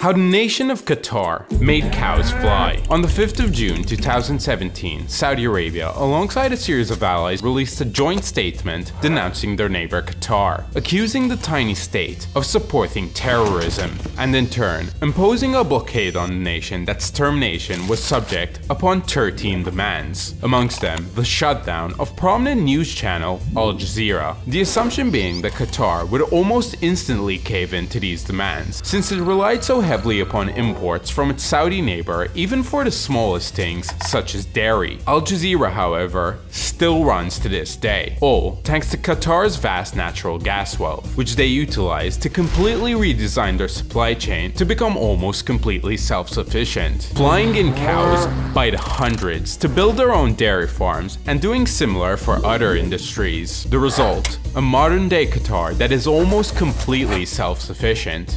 How the nation of Qatar made cows fly. On the 5th of June 2017, Saudi Arabia, alongside a series of allies, released a joint statement denouncing their neighbor Qatar, accusing the tiny state of supporting terrorism, and in turn, imposing a blockade on the nation that's termination was subject upon 13 demands, amongst them the shutdown of prominent news channel Al Jazeera. The assumption being that Qatar would almost instantly cave in to these demands, since it relied so heavily upon imports from its Saudi neighbor even for the smallest things such as dairy. Al Jazeera, however, still runs to this day, all thanks to Qatar's vast natural gas wealth, which they utilize to completely redesign their supply chain to become almost completely self-sufficient. Flying in cows by the hundreds to build their own dairy farms and doing similar for other industries. The result, a modern day Qatar that is almost completely self-sufficient.